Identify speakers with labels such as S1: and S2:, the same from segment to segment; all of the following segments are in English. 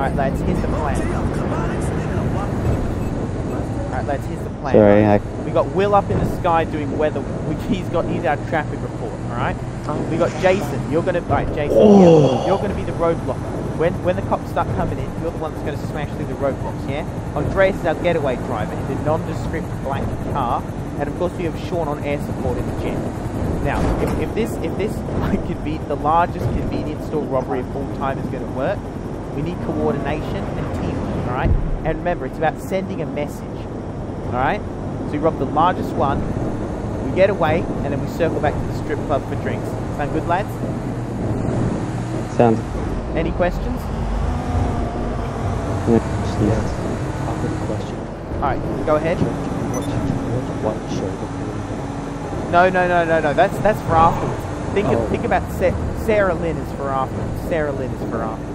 S1: Alright, lads, here's the plan. Alright, lads, here's the plan.
S2: Sorry, I,
S1: We got Will up in the sky doing weather, which he's got. He's our traffic report. All right. We got Jason. You're gonna, right, Jason.
S2: Oh.
S1: You're gonna be the roadblocker. When when the cops start coming in, you're the one that's gonna smash through the roadblocks. Yeah. Andreas is our getaway driver in the nondescript black car, and of course we have Sean on air support in the jet. Now, if, if this if this conven- the largest convenience store robbery of all time is going to work, we need coordination and teamwork. All right. And remember, it's about sending a message. All right. So we rob the largest one, we get away, and then we circle back to the strip club for drinks. Sound good, lads?
S2: sounds.
S1: Any questions?
S2: Yes.
S3: I've got a question.
S1: All right, go ahead.
S3: Do you watch, watch show
S1: No, no, no, no, no. That's that's for afterwards. Think
S3: Oh.
S1: of, think about Sa- Sarah Lynn is for afterwards. Sarah Lynn is for afterwards, please.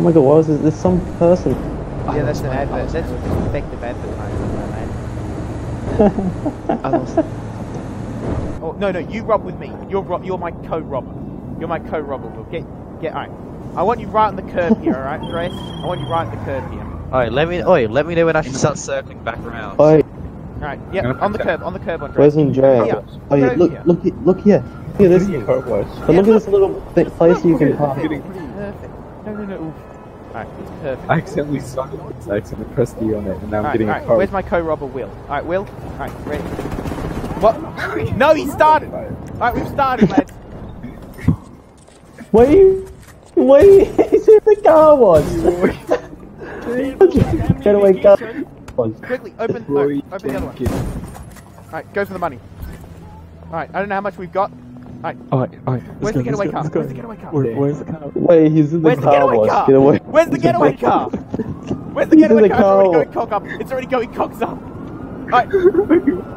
S2: Oh my god, what was this? There's some person.
S1: Yeah, oh,
S3: that's
S1: an advert. That's
S3: my-
S1: effective advertising, my man.
S3: I lost.
S1: Oh no, no, you rob with me. You're ro- you're my co-robber. You're my co-robber. Will get get. All right. I want you right on the curb here, all right, Grace? I want you right on the curb here.
S4: Alright, let me. Oi, let me know when I should start circling back around.
S2: Oh,
S1: All right. Yep. On the curb. On the curb, Andres.
S2: where's Andrea?
S1: Yeah.
S2: Oh, yeah, look,
S1: here.
S2: look, look here. Look at this. But look at this little place you can park.
S1: Perfect. Perfect. No, no, no. Oof. All right. It's perfect.
S5: I accidentally started it, so I accidentally pressed D on it, and now I'm
S1: Alright,
S5: getting a
S1: alright,
S5: card.
S1: where's my co-robber Will? Alright, Will? Alright, ready? What? no, he started! Alright, we've started, lads.
S2: Wait, wait, he's in the car wash. Get away, car wash.
S1: Quickly, open, no, open the other one. Alright, go for the money. Alright, I don't know how much we've got. Alright,
S3: Alright, alright.
S1: where's the getaway car? Where's the getaway car?
S3: Where, where's the car?
S2: Wait, he's in the
S1: Where's the
S2: car
S1: getaway car?
S2: Get away.
S1: Where's the getaway car? Where's the
S2: He's in
S1: getaway
S2: the
S1: car? It's already going cock up. It's already going cocks up. Alright,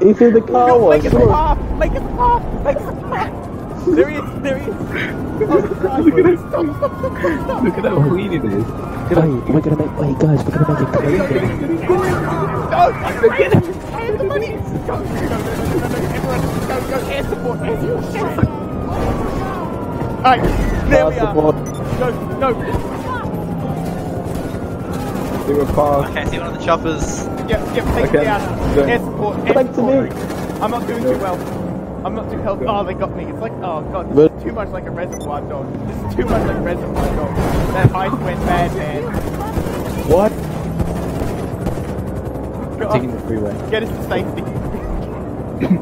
S2: He's in the car
S1: go,
S2: wash.
S1: make us a
S2: look.
S1: path! Make us a path! Make us a path! There he is, there he is. Oh, Christ.
S5: Look at that.
S1: Stop, stop, stop, stop, stop.
S5: Look at how clean it is.
S3: Wait, we're gonna make. Wait, guys, we're gonna make it clean.
S1: Go! Get it! Hand the money! Go! Go, go, go, go, go, everyone! Go, go, air support! Air support! Air support! Alright, there we are!
S2: support.
S1: Go, go!
S5: They were parked.
S4: Okay, see one of the choppers.
S1: Yep, yep, take
S5: Okay,
S1: it down! Air support! Air
S2: Back to
S1: support!
S2: me.
S1: I'm not doing too well. I'm not too healthy. Oh, they got me. It's like, oh god, this is too much like a reservoir dog. This is too much like a reservoir dog. That heist went bad, man.
S2: What?
S1: God.
S3: Taking the freeway.
S1: Get us to safety.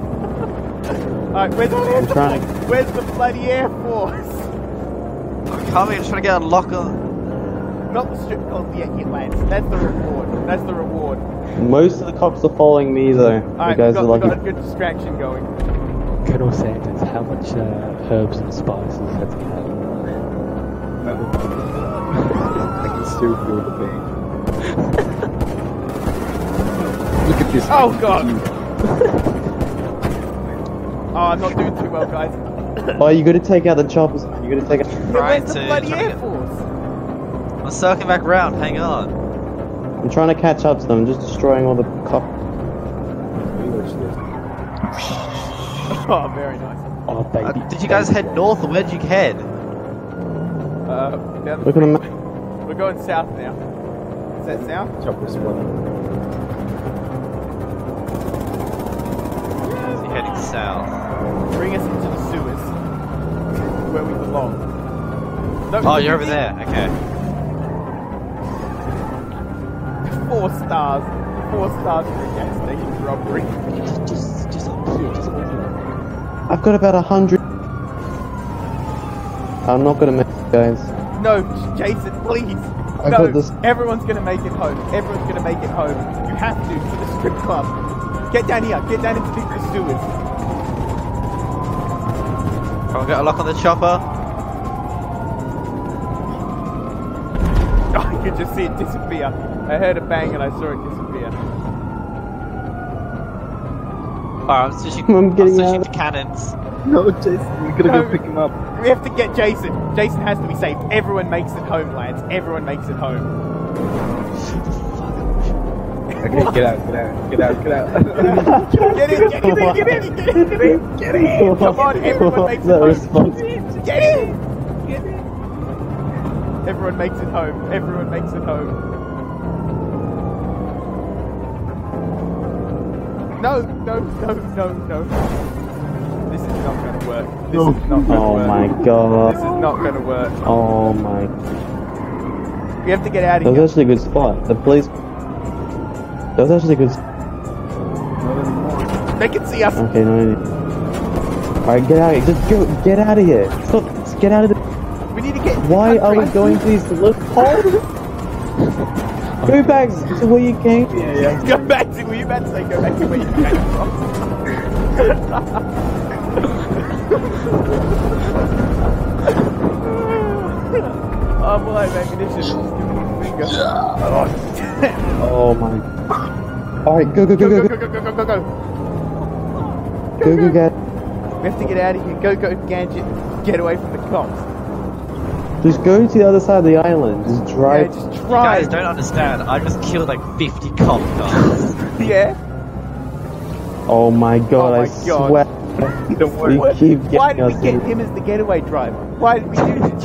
S1: Alright, where's the Air
S2: trying
S1: Force? Where's the bloody Air Force?
S4: I'm coming, I'm trying to get a locker.
S1: Not the strip club yet, you lads. That's the reward. That's the reward.
S2: Most of the cops are following me though. You
S1: Alright,
S2: guys
S1: we've
S2: are
S1: got, we've
S2: lucky.
S1: got a good distraction going.
S3: Colonel Sanders, how much uh, herbs and spices have you had?
S5: I can still feel the pain. Look at this.
S1: Oh god! oh, I'm not doing too well, guys.
S2: Oh, you gotta take out the choppers. You gotta take out.
S1: Yeah,
S4: Trying
S1: where's the
S4: to-
S1: bloody
S4: trying to
S1: Air Force?
S4: I'm circling back round, hang on.
S2: I'm trying to catch up to them. I'm Just destroying all the cop.
S1: Oh, very nice.
S3: Oh,
S4: Uh,
S3: baby.
S4: did you guys head north or where did you head?
S1: Uh, down the
S2: Look at them.
S1: freeway. We're going south now. Is that south?
S5: Choppers spotted.
S4: So you're heading south.
S1: Bring us into the sewers. Where we belong. No,
S4: Oh, you're over there. Okay.
S1: Four stars. Four stars for a gas station robbery.
S3: Just, just, just up here, just up here.
S2: I've got about a hundred. I'm not gonna make it, guys.
S1: No, Jason, please.
S2: I
S1: no,
S2: this.
S1: everyone's gonna make it home. Everyone's gonna make it home. You have to to the strip club. Get down here. Get down into the, the sewers.
S4: I'll get a lock on the chopper.
S1: I could just see it disappear. I heard a bang and I saw it disappear.
S4: Alright, I'm switching,
S2: I'm
S4: I'm
S2: getting
S4: switching to cannons.
S5: No, Jason, we gotta
S1: No.
S5: go pick him up.
S1: We have to get Jason. Jason has to be saved. Everyone makes it home, lads. Everyone makes it home.
S5: Okay, get out, get out, get out, get out.
S1: Get in, get in, get in, get in, get in, get in, get in. Come on, everyone makes it home.
S2: response.
S1: Get in. Get in. Everyone makes it home. Everyone makes it home. No, no, no, no, no. This is not gonna work. This is not gonna
S2: Oh
S1: work.
S2: Oh
S1: my
S2: god.
S1: This is not gonna work.
S2: Oh my.
S1: We have to get out
S2: That
S1: of
S2: was
S1: here.
S2: actually a good spot. The police. That was actually good.
S1: They can see us.
S2: Okay, no. Alright, get out of here. Just go. Get out of here. Stop. Just get out of the.
S1: We need to get.
S2: Why are we going to these loopholes? Go back to where you came.
S5: Yeah, yeah.
S1: Go back to where you about to say. Go back to where you came from. oh boy, ammunition. Just give me the finger. Oh,
S2: Oh my. Alright, go, go, go,
S1: go,
S2: go,
S1: go,
S2: go.
S1: go, go, go, go, go.
S2: Go, go, get.
S1: We have to get out of here. Go, go, gadget. Get away from the cops.
S2: Just go to the other side of the island. Just
S1: Yeah,
S2: drive.
S1: just
S6: You
S1: try.
S6: guys don't understand. I just killed like 50 cop guys.
S1: Yeah.
S2: Oh my oh god,
S1: Oh my
S2: I
S1: God.
S2: swear.
S5: Don't worry.
S2: You keep
S1: Why
S2: getting
S1: did we
S2: us
S1: get him as the getaway driver? Why did we do this?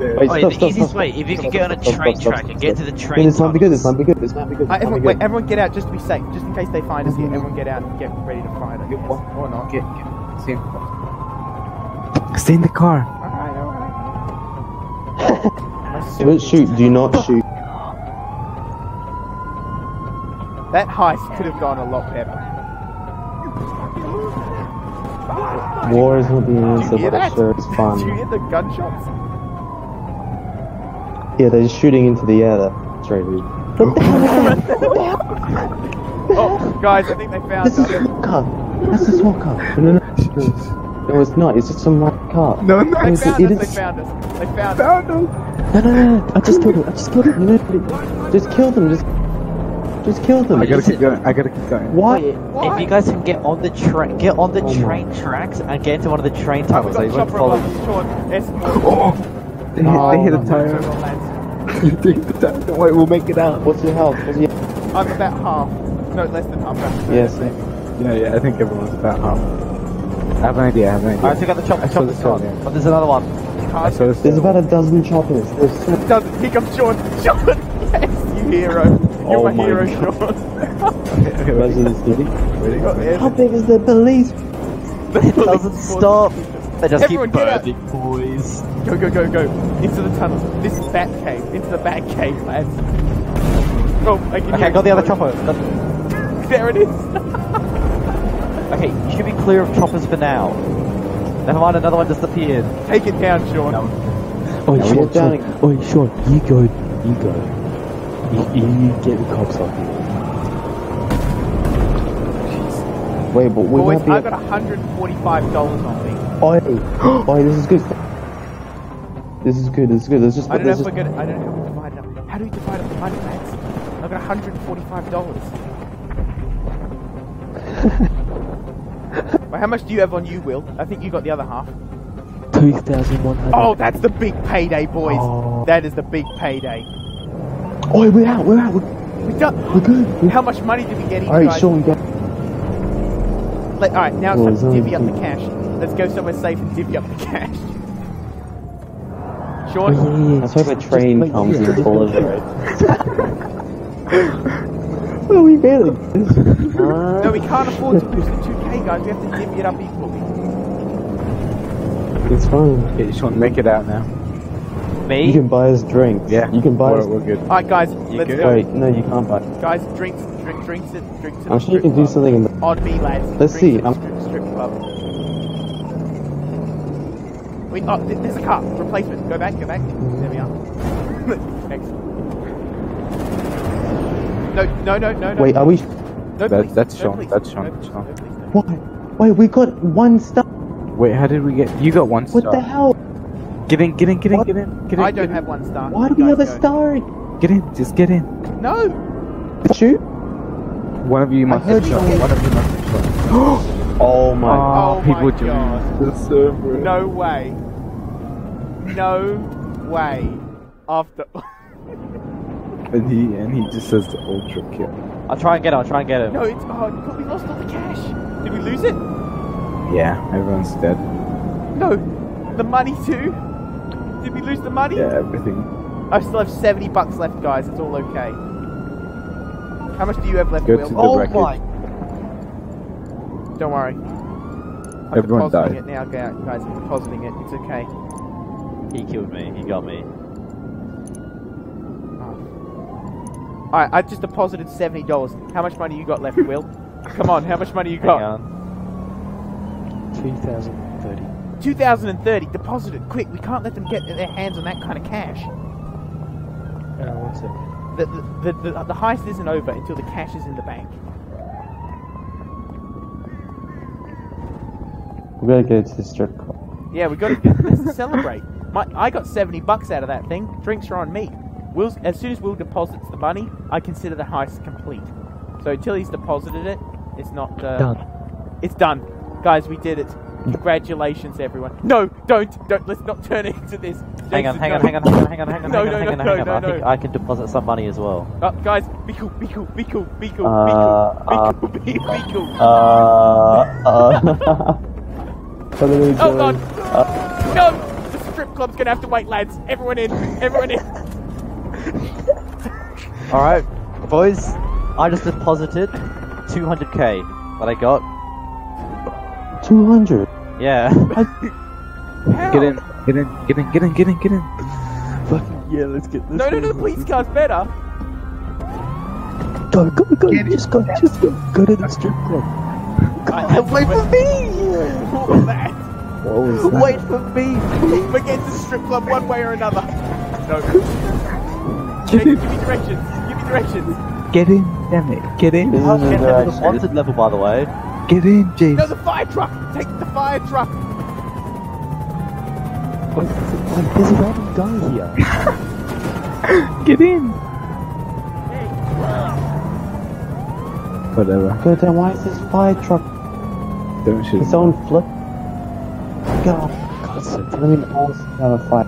S2: Wait,
S6: Wait,
S2: stop,
S6: the
S2: stop,
S6: easiest
S2: stop,
S6: way, if you
S2: stop,
S6: could get on a
S2: stop, stop,
S6: train
S2: stop,
S6: track and get to the train
S2: This might be good, this
S6: tunnels.
S2: might be good, this might be good.
S1: Uh,
S2: This might
S1: everyone, wait, everyone get out just to be safe. Just in case they find us here. Everyone get out and get ready to fight us.
S5: Get what?
S1: Or not.
S5: Get, get. Stay in the car. Stay in the car.
S1: Alright, alright.
S2: Don't shoot, do not shoot.
S1: That heist could have gone a lot better.
S2: War is not the answer,
S1: Did you hear
S2: but
S1: that?
S2: it sure is
S1: Did you hear the gunshots?
S2: Yeah, they're just shooting into the air. That's right, dude.
S1: Oh, guys, I think they found
S2: This is
S1: us.
S2: a SWAT car. That's a SWAT car. No, no, no. No, it's not. It's just some random car.
S5: No, no.
S1: They found
S2: it
S1: us. They
S2: is-
S1: found us. They found us.
S5: Found him.
S2: No, no, no, no. I just killed him. I just killed him. No, no, no. Just kill them. Just, just kill them.
S5: I gotta keep going. I gotta keep going.
S2: Why?
S6: Wait, if you guys can get on the train, get on the
S2: Oh my.
S6: train tracks and get into one of the train tunnels,
S1: we
S6: so you won't
S1: chopper
S6: follow.
S1: above us.
S5: Oh, they, hit- they hit a
S2: Oh,
S5: tire.
S1: Sean, lads.
S5: they hit the tire. Don't worry, we'll make it out.
S2: What's your health? What's your...
S1: I'm about half. No, less than half.
S2: Yes.
S5: Yeah, yeah. I think everyone's about half. I have an idea. I have an idea.
S6: Alright, take out the chopper,
S5: I saw
S6: chopper's
S5: this
S6: gone.
S5: earlier.
S6: Oh, there's another one.
S5: I saw this.
S2: There's about a dozen choppers. There's so...
S1: Doesn't here comes Sean. Sean, yes, you hero. You're
S2: Oh
S1: my,
S2: my
S1: hero,
S2: God.
S1: Sean.
S5: Okay, okay, wait.
S2: Imagine the city.
S1: We got the
S2: How big is the police?
S6: It doesn't stop. They just
S1: Everyone
S6: keep
S1: get out.
S6: burning, boys.
S1: Go, go, go, go. Into the tunnel. This Bat Cave. Into the Bat Cave, lads. Oh, I can
S6: Okay,
S1: hear
S6: I got the other chopper. Got-
S1: There it is.
S6: Okay, you should be clear of choppers for now. Never mind, another one just appeared.
S1: Take it down, Sean.
S3: Oh,
S2: Now we
S3: Sean,
S2: down
S3: Sean. Oh, Sean, you go. You go. You, you get the cops off you.
S2: Wait, but we
S1: Boys,
S2: might
S1: I've got $145 on me.
S2: Oi! Oi, this is good. This is good, this is good. Let's just...
S1: I don't know if we're gonna. I don't know how we divide it up. How do we divide up the money, lads? I've got $145. well, how much do you have on you, Will? I think you got the other half.
S3: 2,100.
S1: Oh, that's the big payday, boys.
S3: Oh.
S1: That is the big payday.
S2: Oi, we're out, we're out, we're,
S1: We done.
S2: we're good.
S1: How much money did we get each
S2: Alright? Sean, get...
S1: Let, all right, now it's time to divvy up the cash. Let's go somewhere safe and divvy up the cash. Sean,
S3: yeah, yeah, yeah.
S2: Let's hope a train
S3: just-
S2: comes
S3: yeah,
S2: and
S3: just-
S2: pulls it. Well, we barely...
S1: no, we can't afford to lose the 2k, guys. We have to divvy it up equally.
S2: It's fine.
S5: Okay, you just want to make it out now.
S6: Me?
S2: You can buy us drinks.
S5: Yeah.
S2: You can buy
S5: we're,
S2: us...
S5: we're good.
S1: All right, guys, let's
S5: good?
S1: go.
S2: Wait, no, you can't buy...
S1: Guys, drinks, drink, drinks it, drinks.
S2: I'm sure you can do something in the...
S1: On me, lads.
S2: Let's
S1: Drinks
S2: see, I'm-
S1: Strip, strip club. Wait, oh, there's a car. Replacement. Go back, go back. There we are. Excellent. No, no, no, no, no.
S2: Wait, are we...
S1: No,
S5: That-
S1: please.
S5: that's
S1: no,
S5: Sean,
S1: please.
S5: that's
S1: No,
S5: Sean,
S1: please.
S5: Sean.
S1: No, please, no.
S2: Why? Wait, we got one star.
S5: Wait, how did we get? You got one star.
S2: What the hell?
S5: Get in, get in, get in,
S2: What?
S5: get in, get in.
S1: I don't
S5: in.
S1: have one star.
S2: Why do we have a
S1: go.
S2: star?
S5: Get in, just get in.
S1: No.
S2: Shoot?
S5: One of you must have shot. One of you must have shot.
S2: Oh my...
S5: Oh, people
S1: my God.
S5: the server.
S1: No way. No way. After.
S5: And he and he just says the ultra kill.
S6: I'll try and get him, I'll try and get him.
S1: no, it's. Oh, but we lost all the cash. Did we lose it?
S5: Yeah, everyone's dead.
S1: No. The money too. Did we lose the money?
S5: Yeah, everything.
S1: I still have 70 bucks left, guys. It's all okay. How much do you have left,
S5: Go
S1: Will?
S5: to the
S4: Oh
S5: wreckage.
S4: my!
S1: Don't worry. I'm
S5: Everyone
S1: depositing
S5: died.
S1: it now, ga- guys. I'm depositing it. It's okay.
S6: He killed me. He got me.
S1: Alright, I just deposited seventy dollars. How much money you got left, Will? Come on, how much money you got?
S6: on.
S3: 2030.
S1: 2030, deposit it, quick. We can't let them get their hands on that kind of cash.
S3: Uh, one second.
S1: The, the, the, the, the heist isn't over until the cash is in the bank.
S2: We gotta go to the strip club.
S1: Yeah, we got to let's celebrate. My, I got 70 bucks out of that thing. Drinks are on me. Will's, as soon as Will deposits the money, I consider the heist complete. So until he's deposited it, it's not uh,
S3: Done.
S1: It's done, guys. We did it. Congratulations, everyone. No, don't, don't. Let's not turn it into this.
S6: Hang on,
S1: Jason,
S6: hang on, hang on, hang on, hang on, hang on,
S1: No,
S6: hang
S1: no,
S6: on,
S1: no,
S6: hang on.
S1: no,
S6: I think
S1: no.
S6: I can deposit some money as well.
S1: Uh, guys, be cool, be cool, be cool, be cool, be cool,
S2: Uh,
S1: be cool, be cool, be, be cool.
S2: Uh, uh. what are we
S1: oh
S2: doing?
S1: god, uh, no! The strip club's gonna have to wait, lads. Everyone in, everyone in.
S6: Alright, boys, I just deposited 200k that I got.
S2: 200.
S6: Yeah.
S1: How?
S5: Get in, get in, get in, get in, get in, get in. Fucking yeah, let's get this.
S1: No, no, no, the police car's better.
S2: Go, go, go. Just go, just go. Go to the strip club.
S1: I, wait for me. What was that?
S5: What was that?
S6: Wait for me!
S1: We're getting to the strip club one way or another. No.
S5: Get
S1: Give me directions. Give me directions.
S5: get in, damn it, get in,
S2: This
S6: How
S2: is
S6: can
S2: the
S6: I the
S2: direction.
S6: wanted level, by the way?
S5: get in, James.
S1: No, the fire truck. Take the fire truck.
S2: Like, there's a random guy here.
S5: Get in. Whatever.
S2: Go down. Why is this fire truck?
S5: Don't shoot.
S2: Its own flip. God, God's sake. Let me also have a fight.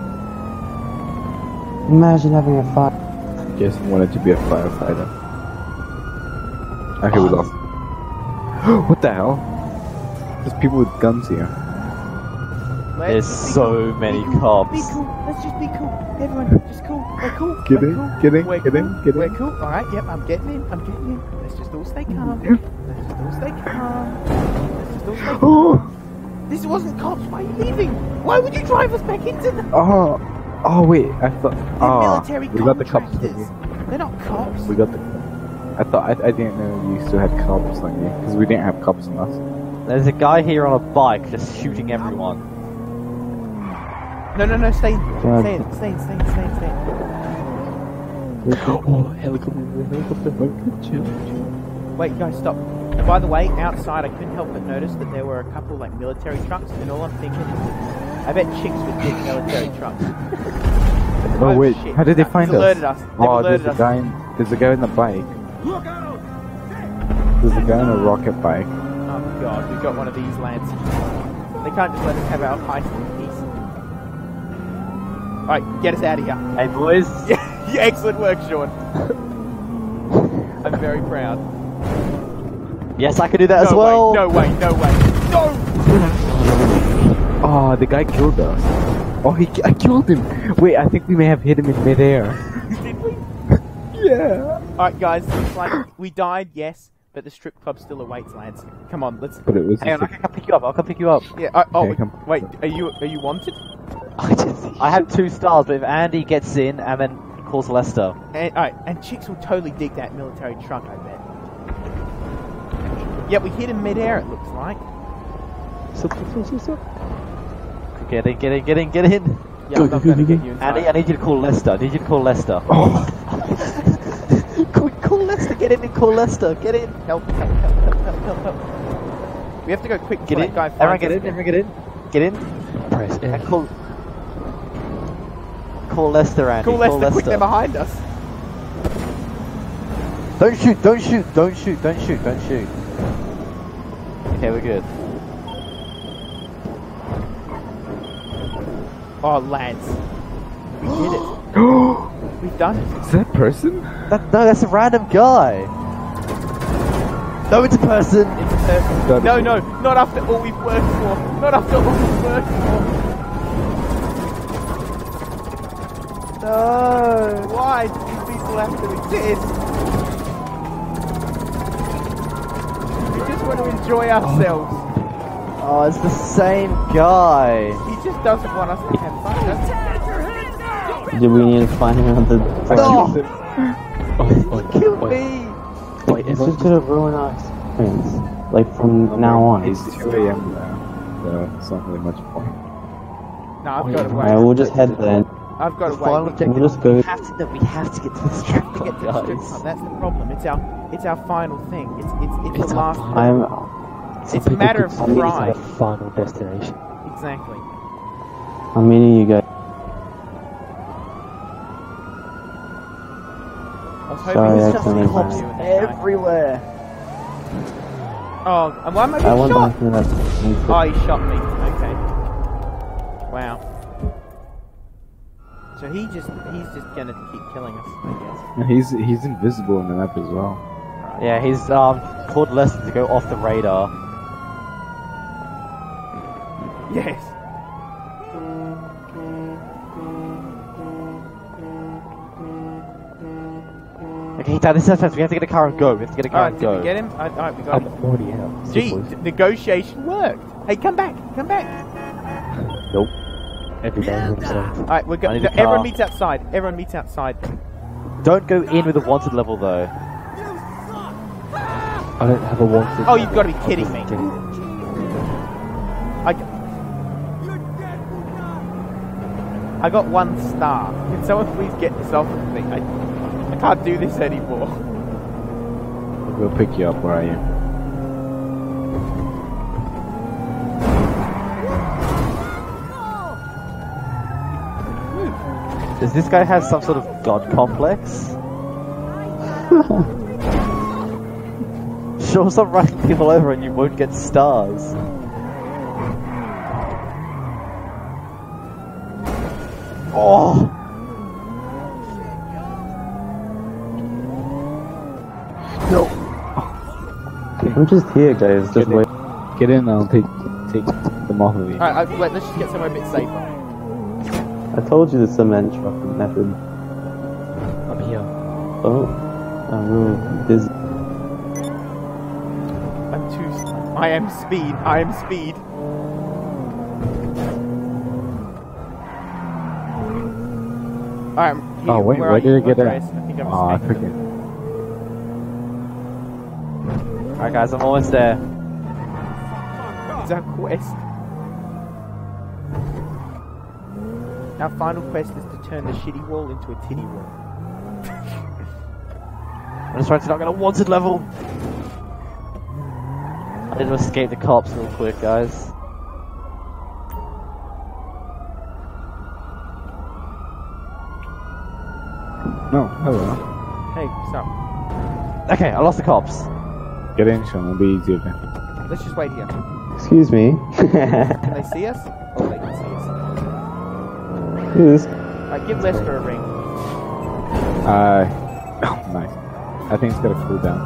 S2: Imagine having a fight.
S5: Jason wanted to be a firefighter. Okay, we lost. what the hell? There's people with guns here.
S1: Let's
S6: There's so
S1: cool.
S6: many
S1: be cool.
S6: cops.
S1: Be cool. Let's just be cool. Everyone, just cool. We're cool.
S5: Get
S1: We're
S5: in,
S1: cool.
S5: get in,
S1: We're
S5: get in,
S1: cool.
S5: get in.
S1: We're cool. All right. Yep. I'm getting in. I'm getting in. Let's just all stay calm. Let's just all stay calm.
S5: Oh,
S1: This wasn't cops. Why are you leaving? Why would you drive us back into the
S5: oh, oh! Wait, I thought. Oh,
S1: military
S5: we got the cops.
S1: contractors. They're not cops.
S5: We got the. I thought I, I didn't know you still had cops on you because we didn't have cops on us.
S6: There's a guy here on a bike just shooting everyone.
S1: No, no, no. Stay.
S2: God.
S1: Stay in. Stay in. Stay in. Stay in. Stay in.
S5: Oh, helicopter, helicopter, helicopter, chill, chill.
S1: Wait, guys, stop. And by the way, outside, I couldn't help but notice that there were a couple like military trucks, and all I'm thinking is, I bet chicks would dig military trucks.
S5: Oh, wait,
S1: shit.
S5: how did they find us?
S1: alerted us. They've
S5: Oh, there's
S1: alerted
S5: a guy. In, there's a guy on the bike. There's a guy on a rocket bike.
S1: Oh god, we've got one of these lads. They can't just let us have our heist in peace. Alright, get us out of here.
S6: Hey boys,
S1: Yeah, yeah, excellent work, Sean. I'm very proud.
S6: Yes I can do that as
S1: no
S6: well.
S1: way, no way, no way. No!
S5: Oh, the guy killed us. Oh, he, I killed him. Wait, I think we may have hit him in midair.
S1: Did we?
S5: Yeah.
S1: Alright, guys, like we died, yes, but the strip club still awaits, lads. Come on, let's.
S5: But it was.
S6: Hang on, I can come pick you up. I'll come pick you up.
S1: Yeah. I, oh,
S5: Okay,
S1: wait. Are you are you wanted?
S6: I just, I have two stars, but if Andy gets in and then calls Lester,
S1: And alright, and chicks will totally dig that military truck, I bet. Yeah, we hit him midair. It looks like.
S6: get in, get in, get in, get in.
S1: Yeah, I'm not gonna get you inside.
S6: Andy, I need you to call Lester. I need you to call Lester.
S5: Oh,
S6: call, call Lester. Get in and call Lester. Get in.
S1: Help! Help! Help! Help! Help! Help! help. We have to go quick.
S6: Get in.
S1: guy
S6: Everyone get
S1: us.
S6: in. Everyone get in. Get in.
S3: Press
S6: And call. Call Lester, Andy.
S1: Call Lester, quick! They're behind us.
S6: Don't shoot, don't shoot, don't shoot, don't shoot, don't shoot. Okay, we're good.
S1: Oh, lads, we did it. We've done it.
S5: is that a person?
S6: That, no, that's a random guy. No, it's a person.
S1: It's a person.
S5: That-
S1: No, no, not after all we've worked for. Not after all we've worked for.
S6: No!
S1: Why do these people have to exist? Just want to enjoy ourselves.
S6: Oh, it's the same guy.
S1: He just doesn't want us to have fun, does he?
S2: Do we need to find another?
S6: No!
S3: Oh, oh,
S6: Kill
S3: wait,
S6: me!
S3: Wait,
S2: It's
S3: is
S2: just gonna ruin our experience. Like from now on.
S5: It's 2 a.m. now, so it's not really much point.
S1: No, I've got to
S2: Alright, we'll just head there.
S1: I've got to
S6: The final
S1: wait.
S6: objective.
S2: We'll just go.
S6: Have to, no, we have to get to oh, the strip
S1: We get
S6: club,
S1: to the strip club. That's the problem. It's our it's our final thing. It's it's it's,
S3: It's
S1: the
S3: our
S1: last.
S3: final-
S2: I'm.
S3: some
S1: It's a matter of
S3: say it's
S1: pride.
S3: our final destination.
S1: Exactly.
S2: I'm meeting you guys.
S1: I was hoping
S2: Sorry,
S1: this
S2: I
S1: just
S2: accidentally
S1: helps
S2: ran.
S1: you with this guy.
S6: Everywhere.
S1: Oh, and why am I
S2: I
S1: being
S2: went
S1: shot?
S2: back to that.
S1: Oh, he shot me. Okay. Wow. So he just he's just gonna keep killing us, I guess.
S5: He's he's invisible in the map as well.
S6: Yeah, he's um called lessons to go off the radar.
S1: Yes.
S6: Okay, Dad, this is we have to get a car and go. We have to get a car
S1: Alright,
S6: and
S1: did
S6: go.
S1: we get him? I, alright, we got
S3: I'm
S1: him.
S3: already out.
S1: Gee, negotiation worked. Hey, come back, come back.
S3: Nope. Every day.
S1: Alright, we're going. Everyone meets outside. Everyone meets outside.
S6: Don't go in with a wanted level though.
S3: I don't have a wanted.
S1: Oh, you've gotta be kidding me.
S3: it.
S1: I. I got one star. Can someone please get this off of me? I, I can't do this anymore.
S5: We'll pick you up. Where are you?
S6: Does this guy have some sort of god complex? sure, stop running people over and you won't get stars. Oh! No!
S2: I'm just here, guys. Just
S5: Get
S2: wait.
S5: Get in. I'll take take them off of you.
S1: Alright, wait, let's just get somewhere a bit safer.
S2: I told you the cement truck method.
S3: I'm here.
S2: Oh, I'm real dizzy.
S1: I'm too. s- I am speed. I am speed. Alright, I'm here.
S5: Oh, wait,
S1: where
S5: where did
S1: you?
S5: I get
S1: Andreas?
S5: it?
S1: I think I'm
S5: Oh, I forget.
S6: Alright guys, I'm almost there.
S1: It's our quest. Our final quest is to turn the shitty wall into a titty wall.
S6: I'm just trying to not get a wanted level. I need to escape the cops real quick, guys.
S5: No, hello.
S1: Hey, stop.
S6: Okay, I lost the cops.
S5: Get in, Sean. It'll be easier then.
S1: Let's just wait here.
S2: Excuse me.
S1: Can they see us?
S2: Who is?
S1: Alright, give Lester a ring.
S5: Uh, oh, nice. I think it's got a cooldown.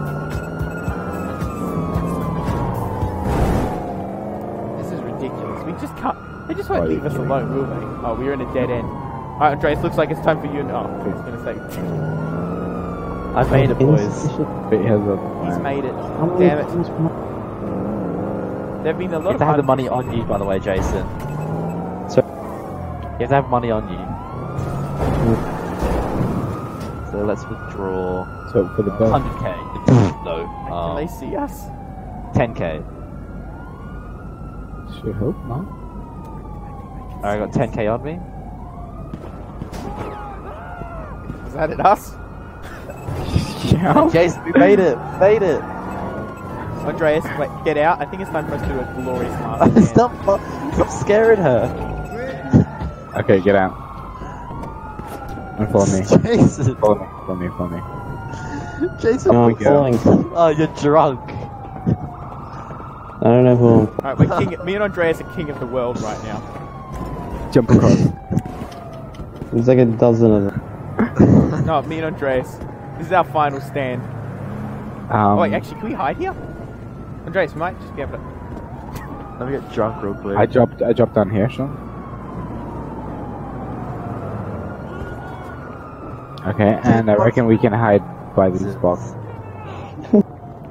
S1: This is ridiculous. We just can't. They just won't
S5: Oh,
S1: leave us
S5: kidding?
S1: alone, will they? Oh, we're in a dead end. Alright, Andreas, looks like it's time for you. and- Oh, I was gonna say.
S6: I've made it, boys.
S2: Insufficient-
S5: But he has a
S1: He's made it.
S2: How many
S1: Damn it. There've been a lot
S6: have
S1: of
S6: to have the money on you, by the way, Jason.
S2: So-
S6: You have to have money on you. So let's withdraw
S5: So for the best.
S6: 100k. no,
S1: Can
S6: um,
S1: they see us?
S6: 10k.
S5: Should hope not.
S6: I got 10k on me.
S1: Is that it, us?
S5: Yeah.
S6: Jason, we made it. Made it.
S1: Andreas, wait, get out. I think it's time for us to do a glorious master. plan.
S6: stop, stop scaring her.
S5: Okay, get out. And follow me.
S6: Jason,
S5: Follow me. Follow me. Follow me.
S6: Jason.
S2: No,
S5: we
S2: I'm falling.
S6: Oh, you're drunk.
S2: I don't know who I'm.
S1: Alright, we're king. Me and Andreas are king of the world right now.
S5: Jump across.
S2: There's like a dozen of them.
S1: No, me and Andreas. This is our final stand.
S5: Um,
S1: oh wait, actually, can we hide here? Andreas, we might just be able to.
S6: Let me get drunk real quick.
S5: I dropped. I dropped down here, Sean. Okay, and I reckon we can hide by this box.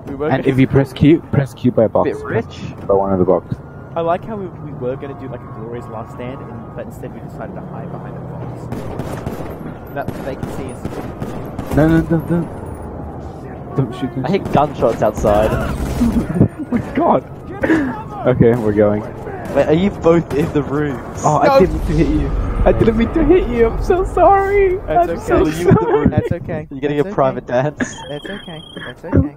S5: And if you press Q, press Q by box.
S6: Bit rich.
S5: By one of the box.
S1: I like how we, we were going to do like a glorious last stand, and, but instead we decided to hide behind the box. That they can see us.
S5: No, no, no, no. Don't shoot them.
S6: I hear gunshots outside.
S5: Oh my god. okay, we're going.
S6: Wait, are you both in the room?
S5: Oh, I didn't mean hit you. I didn't mean to hit you. I'm so sorry.
S1: That's
S5: I'm
S1: okay.
S5: so
S6: you
S5: sorry.
S1: That's okay.
S6: You're getting
S1: That's
S6: a private dance.
S1: That's okay. That's okay.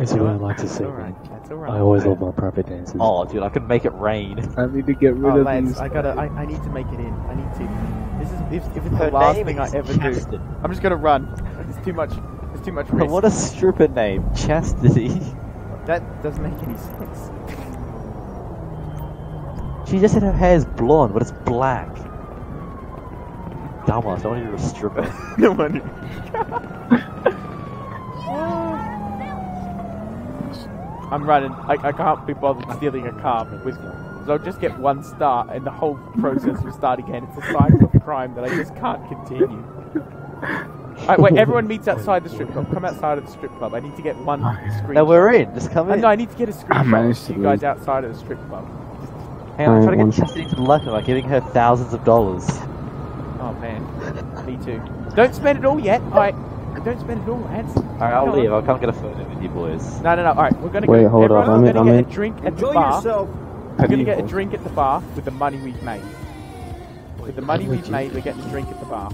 S3: As you
S1: Alright.
S3: would like to
S1: That's
S3: see,
S1: alright. That's alright.
S3: I always love my private dances.
S6: Oh, dude, I can make it rain.
S5: I need to get rid
S1: Oh,
S5: of
S1: lads,
S5: these.
S1: I gotta. I, I need to make it in. I need to. This is if, if it's
S6: Her
S1: the last thing I ever
S6: Chastity.
S1: do. I'm just gonna run. It's too much. It's too much risk.
S6: what a stripper name, Chastity.
S1: That doesn't make any sense.
S6: She just said her hair is blonde, but it's black. Dumbass, I want you to a stripper.
S1: no wonder. I'm running. I, I can't be bothered stealing a car with so I'll just get one star and the whole process will start again. It's a cycle of crime that I just can't continue. Alright, wait, everyone meets outside the strip club. Come outside of the strip club. I need to get one screen.
S6: no, we're in. Just come
S1: Uh,
S6: in.
S1: no, I need to get a screen.
S5: I managed
S1: of
S5: to
S1: you guys outside of the strip club.
S6: Hang on, I'm trying to get Chastity to the left by giving her thousands of dollars.
S1: Oh man, me too. Don't spend it all yet. Alright, don't spend it all, lads.
S6: Alright, I'll
S1: Come
S6: leave. I'll come get a photo with you boys.
S1: No, no, no. Alright, we're gonna
S2: Wait,
S1: go.
S2: hold up,
S1: Everyone's
S2: I'm in-
S1: gonna
S2: I'm
S1: get
S2: in.
S1: a drink at
S7: Enjoy
S1: the bar.
S7: yourself.
S1: We're gonna get a drink at the bar with the money we've made. With the money we've made, we're getting a drink at the bar.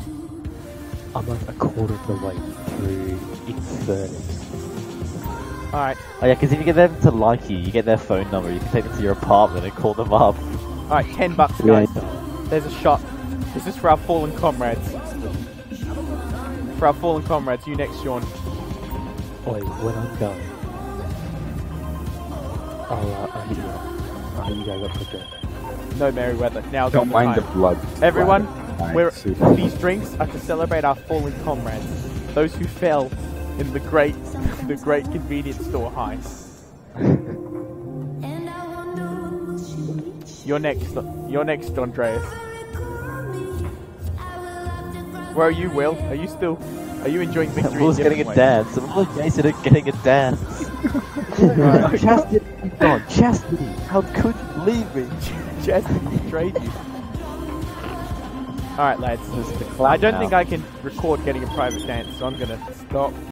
S3: I'm like a quarter of the way through X30.
S1: Alright,
S6: Oh yeah, because if you get them to like you, you get their phone number. You can take them to your apartment and call them up.
S1: alright, ten bucks,
S2: Yeah.
S1: guys. There's a shot. This is for our fallen comrades. For our fallen comrades, you next, Sean.
S3: Wait, when I'm done, I'll, uh, I'll you. I'll you guys up for drink.
S1: No Merryweather. Now's
S5: Don't
S1: the
S5: mind the blood.
S1: Everyone,
S5: Fine,
S1: we're,
S5: super.
S1: these drinks are to celebrate our fallen comrades, those who fell in the great, the great convenience store heist. You're next. You're next, Andreas. Where are you, Will? Are you still? Are you enjoying victory? in
S6: Will's getting a
S1: different ways?
S6: dance. Will and Jason are getting a dance. Chastity, God, Chastity, how could you leave me?
S1: Chastity betrayed you. Alright, lads.
S6: This is the
S1: I don't
S6: now.
S1: think I can record getting a private dance, so I'm gonna stop